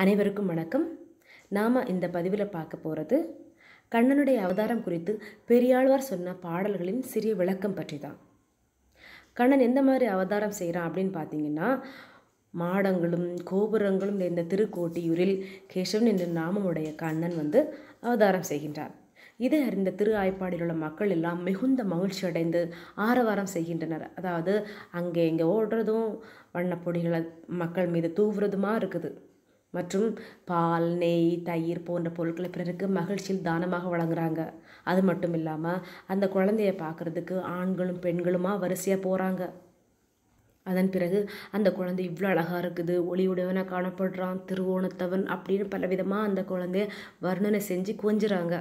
அனைவருக்கும் வணக்கம். நாம் இந்த பதிவில் பார்க்க போகிறது கண்ணனுடைய அவதாரம் குறித்து பெரியாழ்வார் சொன்ன பாடல்களின் சிறிய விளக்கம் பற்றி தான் கண்ணன் எந்த மாதிரி அவதாரம் செய்கிறான் அப்படின்னு பார்த்தீங்கன்னா மாடங்களும் கோபுரங்களும் நிறைந்த திருக்கோட்டியூரில் கேசவன் என்ற நாமமுடைய கண்ணன் வந்து அவதாரம் செய்கின்றார். இதை அறிந்த திரு ஆய்ப்பாடியில் உள்ள மக்கள் எல்லாம் மிகுந்த மகிழ்ச்சி அடைந்து ஆரவாரம் செய்கின்றனர். அதாவது அங்கே இங்கே ஓடுறதும் வண்ணப்பொடிகளை மக்கள் மீது தூவுறதுமா இருக்குது. மற்றும் பால் நெய் தயிர் போன்ற பொருட்களை பிறருக்கு மகிழ்ச்சியில் தானமாக வழங்குறாங்க. அது மட்டும் இல்லாமல் அந்த குழந்தைய பார்க்குறதுக்கு ஆண்களும் பெண்களுமா வரிசையாக போகிறாங்க அதன் பிறகு அந்த குழந்தை இவ்வளோ அழகாக இருக்குது ஒளியுடையவனாக காணப்படுறான் திருவோணத்தவன் அப்படின்னு பலவிதமாக அந்த குழந்தைய வர்ணனை செஞ்சு கொஞ்சுறாங்க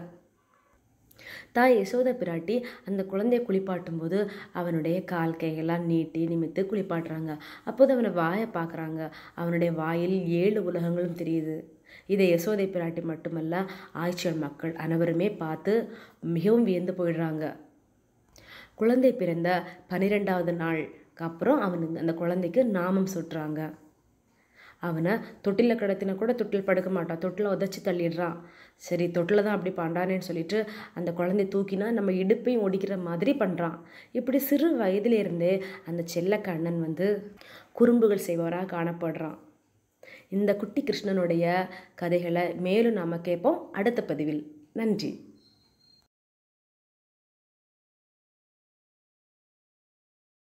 தாய் யசோத பிராட்டி அந்த குழந்தையை குளிப்பாட்டும் போது அவனுடைய கால் கையெல்லாம் நீட்டி நிமித்து குளிப்பாட்டுறாங்க. அப்போது அவனை வாயை பார்க்குறாங்க. அவனுடைய வாயில் ஏழு உலகங்களும் தெரியுது. இதை யசோதை பிராட்டி மட்டுமல்ல ஆய்ச்சியல் மக்கள் அனைவருமே பார்த்து மிகவும் வியந்து போயிடுறாங்க. குழந்தை பிறந்த பன்னிரெண்டாவது நாளுக்கு அப்புறம் அவனுக்கு அந்த குழந்தைக்கு நாமம் சுட்டுறாங்க அவனை தொட்டிலில் கிடத்தின கூட தொட்டில் படுக்க மாட்டான் தொட்டில் உதச்சி தள்ளிடுறான் சரி தொட்டில் தான் அப்படி பண்ணுறானேன்னு சொல்லிட்டு அந்த குழந்தைய தூக்கினா நம்ம இடுப்பையும் ஒடிக்கிற மாதிரி பண்ணுறான் இப்படி சிறு வயதிலிருந்தே அந்த செல்ல கண்ணன் வந்து குறும்புகள் செய்பவராக காணப்படுறான். இந்த குட்டி கிருஷ்ணனுடைய கதைகளை மேலும் நாம் கேட்போம். அடுத்த பதிவில். நன்றி.